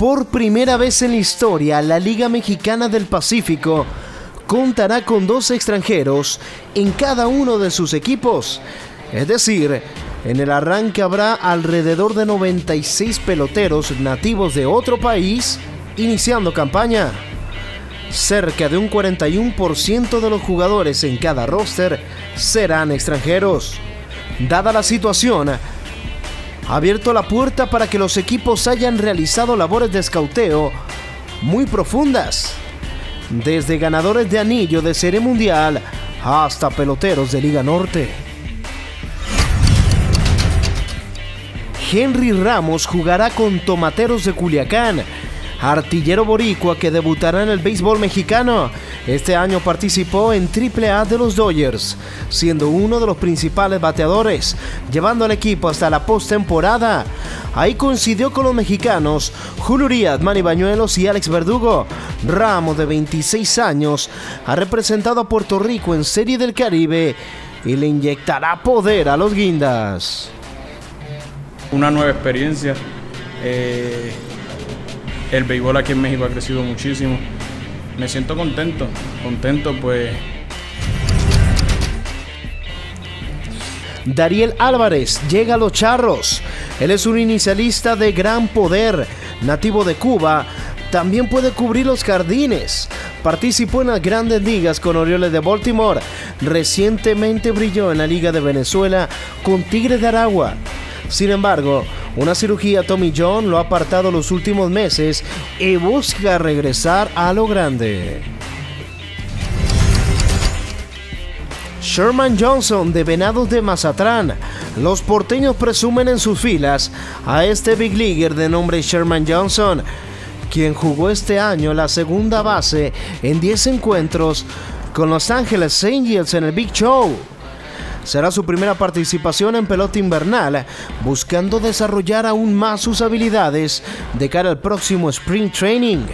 Por primera vez en la historia, la Liga Mexicana del Pacífico contará con dos extranjeros en cada uno de sus equipos. Es decir, en el arranque habrá alrededor de 96 peloteros nativos de otro país iniciando campaña. Cerca de un 41% de los jugadores en cada roster serán extranjeros. Dada la situación, ha abierto la puerta para que los equipos hayan realizado labores de escauteo muy profundas desde ganadores de anillo de Serie Mundial hasta peloteros de Liga Norte. Henry Ramos jugará con Tomateros de Culiacán, artillero boricua que debutará en el béisbol mexicano. Este año participó en AAA de los Dodgers, siendo uno de los principales bateadores, llevando al equipo hasta la postemporada. Ahí coincidió con los mexicanos Julio Urias, Manny Bañuelos y Alex Verdugo. Ramos, de 26 años, ha representado a Puerto Rico en Serie del Caribe y le inyectará poder a los guindas. Una nueva experiencia. Eh, el béisbol aquí en México ha crecido muchísimo. Me siento contento, contento pues Dariel Álvarez llega a los charros. Él es un inicialista de gran poder, nativo de Cuba. También puede cubrir los jardines. Participó en las grandes ligas con Orioles de Baltimore. Recientemente brilló en la Liga de Venezuela con Tigres de Aragua. Sin embargo, una cirugía Tommy John lo ha apartado los últimos meses y busca regresar a lo grande. Sherman Johnson de Venados de Mazatlán. Los porteños presumen en sus filas a este big leaguer de nombre Sherman Johnson, quien jugó este año la segunda base en 10 encuentros con Los Ángeles Angels en el Big Show. Será su primera participación en pelota invernal, buscando desarrollar aún más sus habilidades de cara al próximo Spring Training.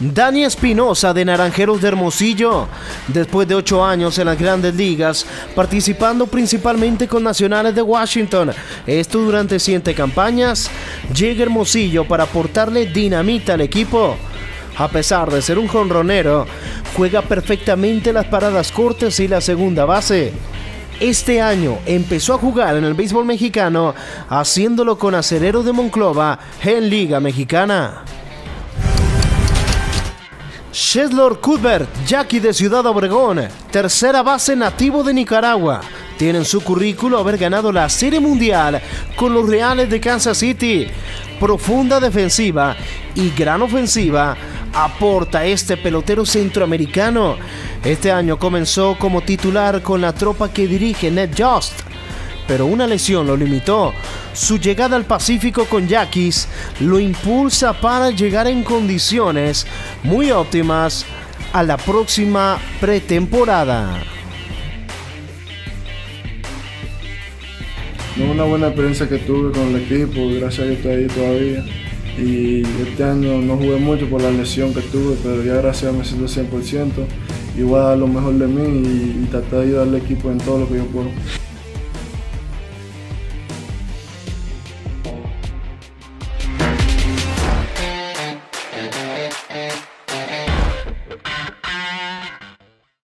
Dani Espinosa de Naranjeros de Hermosillo, después de ocho años en las grandes ligas, participando principalmente con Nacionales de Washington, esto durante siete campañas, llega Hermosillo para aportarle dinamita al equipo. A pesar de ser un jonronero, juega perfectamente las paradas cortas y la segunda base. Este año empezó a jugar en el béisbol mexicano, haciéndolo con Acerero de Monclova en Liga Mexicana. Shedlor Cuthbert, Jackie de Ciudad Obregón, tercera base nativo de Nicaragua. Tiene en su currículo haber ganado la Serie Mundial con los Reales de Kansas City. Profunda defensiva y gran ofensiva aporta este pelotero centroamericano. Este año comenzó como titular con la tropa que dirige Ned Just pero una lesión lo limitó. Su llegada al Pacífico con Yaquis lo impulsa para llegar en condiciones muy óptimas a la próxima pretemporada. una buena experiencia que tuve con el equipo, gracias a que estoy ahí todavía. Y este año no jugué mucho por la lesión que tuve, pero ya gracias a me siento 100% y voy a dar lo mejor de mí y, y tratar de ayudar al equipo en todo lo que yo puedo.